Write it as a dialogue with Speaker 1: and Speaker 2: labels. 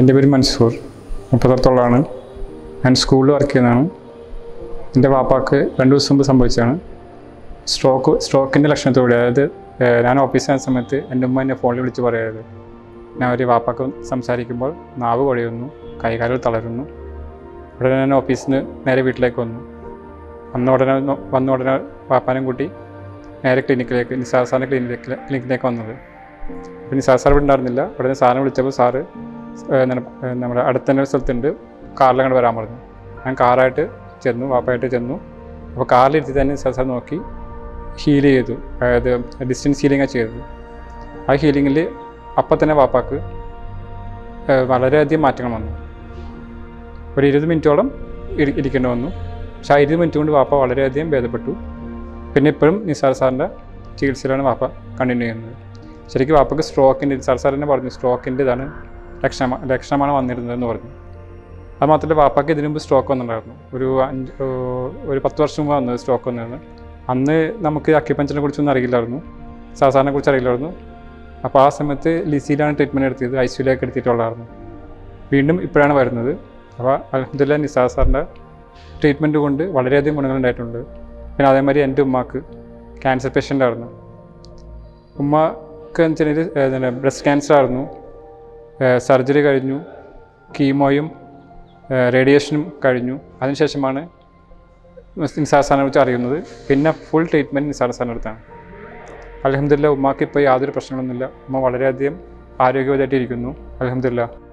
Speaker 1: എന്റെ പേര് മൻസൂർ. മുപ്പത്തത്തോളാണ് ഞാൻ സ്കൂളിൽ വർക്ക് ചെയ്യുന്നതാണ്. എന്റെ വാപ്പാക്ക് രണ്ടു ദിവസം മുമ്പ് സംഭവിച്ചതാണ്. സ്ട്രോക്ക് സ്ട്രോക്കിന്റെ ലക്ഷണത്തോടെ അതായത് ഞാൻ ഓഫീസിൽ ആയ സമയത്ത് എന്റെ ഉമ്മ എന്നെ ഫോണിൽ വിളിച്ച് പറയരുത് ഞാൻ ഒരു വാപ്പാക്ക് സംസാരിക്കുമ്പോൾ നാവ് കുഴയുന്നു കൈകാലുകൾ തളരുന്നു. ഉടനെ ഞാൻ ഓഫീസിൽ നിന്ന് നേരെ വീട്ടിലേക്ക് വന്നു. വന്ന ഉടനെ വന്ന ഉടനെ വാപ്പാനും കൂട്ടി നേരെ ക്ലിനിക്കിലേക്ക് നിസാർ സാറിന്റെ ക്ലിനിക്കിലേക്ക് ക്ലിനിക്കിലേക്ക് വന്നത്. അപ്പോൾ നിസാർ സാർ ഇവിടെ ഉണ്ടായിരുന്നില്ല. ഉടനെ സാറിനെ വിളിച്ചപ്പോൾ സാറ് നമ്മുടെ അടുത്ത തന്നെ സ്ഥലത്തുണ്ട്. കാറിൽ അങ്ങോട്ട് വരാൻ പറഞ്ഞു. ഞാൻ കാറായിട്ട് ചെന്നു വാപ്പായിട്ട് ചെന്നു. അപ്പോൾ കാറിലിരുത്തി തന്നെ സ്ഥലം നോക്കി ഹീൽ ചെയ്തു. അതായത് ഡിസ്റ്റൻസ് ഹീലിംഗാണ് ചെയ്തത്. ആ ഹീലിങ്ങിൽ അപ്പം തന്നെ വാപ്പാക്ക് വളരെയധികം മാറ്റങ്ങൾ വന്നു. ഒരു ഇരുപത് മിനിറ്റോളം ഇരി ഇരിക്കേണ്ടി വന്നു. പക്ഷെ ആ ഇരുപത് മിനിറ്റ് കൊണ്ട് വാപ്പ വളരെയധികം ഭേദപ്പെട്ടു. പിന്നെ ഇപ്പോഴും നിസാർ സാറിന്റെ ചികിത്സയിലാണ് വാപ്പ കണ്ടിന്യൂ ചെയ്യുന്നത്. ശരിക്കും വാപ്പക്ക് സ്ട്രോക്കിന്റെ നിസാർ സാറിനെ പറഞ്ഞു സ്ട്രോക്കിന്റെ ഇതാണ് ലക്ഷണ ലക്ഷണമാണ് വന്നിരുന്നതെന്ന് പറഞ്ഞു. അത് മാത്രമല്ല പാപ്പയ്ക്ക് ഇതിനു മുമ്പ് സ്ട്രോക്ക് വന്നിട്ടുണ്ടായിരുന്നു. ഒരു അഞ്ച് ഒരു പത്ത് വർഷം മുമ്പ് വന്നത് സ്ട്രോക്ക് വന്നിരുന്നു അന്ന് നമുക്ക് അക്യുപഞ്ചറിനെ കുറിച്ചൊന്നും അറിയില്ലായിരുന്നു. സാധാരണ കുറിച്ച് അറിയില്ലായിരുന്നു. അപ്പോൾ ആ സമയത്ത് ലിസിയിലാണ് ട്രീറ്റ്മെന്റ് എടുത്തത് ഐ സിയിലേക്ക് എടുത്തിട്ടുള്ളായിരുന്നു വീണ്ടും ഇപ്പോഴാണ് വരുന്നത്. അപ്പോൾ അലഹദില്ല നിസാർ സാറിന്റെ ട്രീറ്റ്മെന്റ് കൊണ്ട് വളരെയധികം ഗുണങ്ങളുണ്ടായിട്ടുണ്ട് പിന്നെ അതേമാതിരി എന്റെ ഉമ്മാക്ക് ക്യാൻസർ പേഷ്യന്റ് ആയിരുന്നു. ഉമ്മക്ക് എന്ന് വെച്ചാൽ ബ്രസ്റ്റ് ക്യാൻസർ ആയിരുന്നു. സർജറി കഴിഞ്ഞു കീമോയും റേഡിയേഷനും കഴിഞ്ഞു. അതിനുശേഷമാണ് നിസാർ സാറിനെ കുറിച്ച് അറിയുന്നത്. പിന്നെ ഫുൾ ട്രീറ്റ്മെന്റ് നിസാർ സാറിന്റെ അടുത്താണ് അലഹമില്ല ഉമ്മാക്ക് ഇപ്പോൾ യാതൊരു പ്രശ്നങ്ങളൊന്നുമില്ല. ഉമ്മ വളരെയധികം ആരോഗ്യവതായിട്ടിരിക്കുന്നു അലഹമില്ല